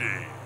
machine.